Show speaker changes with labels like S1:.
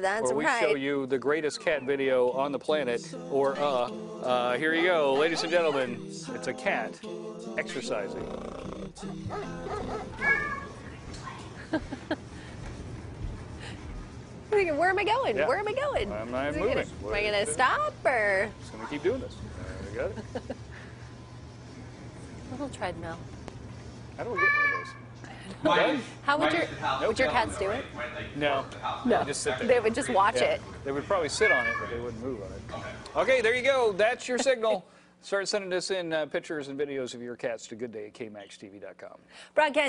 S1: That's
S2: where we
S1: right.
S2: show you the greatest cat video on the planet, or uh, uh, here you go, ladies and gentlemen. It's a cat exercising.
S1: Where am I going?
S2: Yeah.
S1: Where am I going?
S2: I'm not moving.
S1: Gonna, am I going to stop or
S2: Just gonna keep doing this. There we go.
S1: little treadmill?
S2: How do we get one of those?
S3: Mine-
S1: How would your
S3: is the house.
S1: would your cats do it?
S2: No.
S1: No,
S2: Just sit there.
S1: they would just watch
S2: Yeah.
S1: it.
S2: They would probably sit on it, but they wouldn't move on it. Okay, there you go. That's your signal. Start sending us in uh, pictures and videos of your cats to goodday at kmaxtv.com.
S1: Broadcast.